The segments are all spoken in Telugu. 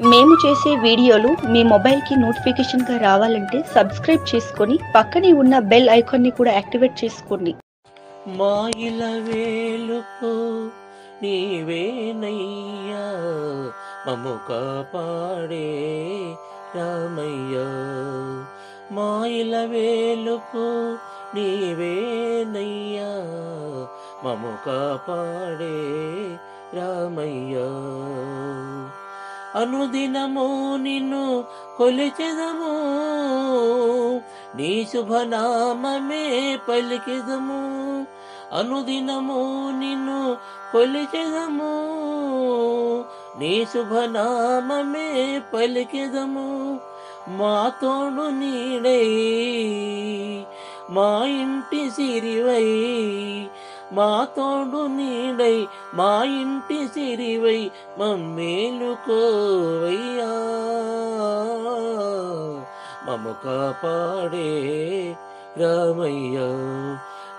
మేము చేసే వీడియోలు మీ మొబైల్కి నోటిఫికేషన్గా రావాలంటే సబ్స్క్రైబ్ చేసుకొని పక్కనే ఉన్న బెల్ ఐకాన్ని కూడా యాక్టివేట్ చేసుకోండి. మాయిల వేలుపు నీవేనయ్యా మము కాపాడే రామయ్య. మాయిల వేలుపు నీవేనయ్యా మము కాపాడే రామయ్య. అనుదినము నిన్ను కొలిచెదము. నీ శుభనామమే పలికెదము. అనుదినము నిన్ను కొలిచెదము. నీ శుభనామమే పలికెదము. మాతోడు నీడై మా ఇంటి సిరివై మా తోడు నీడై మా ఇంటి సిరివై మమ్మేలుకోవయ్యా మము కాపాడే రామయ్య.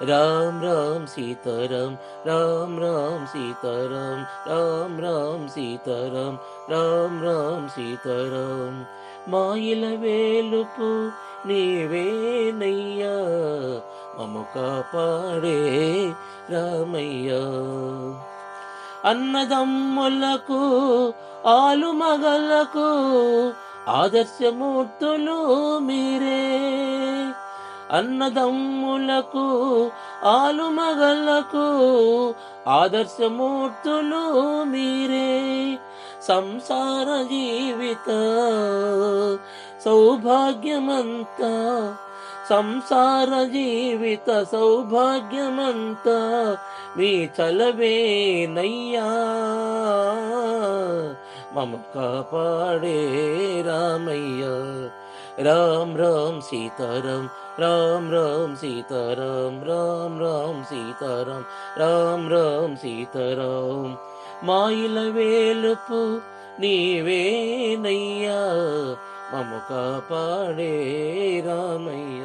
రామ్ రామ్ సీతారాం రామ్ రామ్ సీతారాం రామ్ రామ్ సీతారాం రామ్ రామ్ సీతారాం. మాయిల వేలుపు నీవేనయ్యా. మము కాపాడే రామయ్య. అన్నదమ్ములకు ఆలు మగలకు ఆదర్శమూర్తులు మీరే. అన్నదమ్ములకు ఆలు మగలకు ఆదర్శమూర్తులు మీరే. సంసార జీవిత సౌభాగ్యమంతా సంసార జీవిత సౌభాగ్యమంతా మీ చలవేనయ్యా మమ కాపాడే రామయ్య. రామ్ రామ్ సీతారాం రామ్ రామ్ సీతారాం రామ్ రామ్ సీతారాం రామ్ రామ్ సీతారాం. మాయిల వేలుపు నీవేనయ్యా మమ కాపాడే రామయ్య.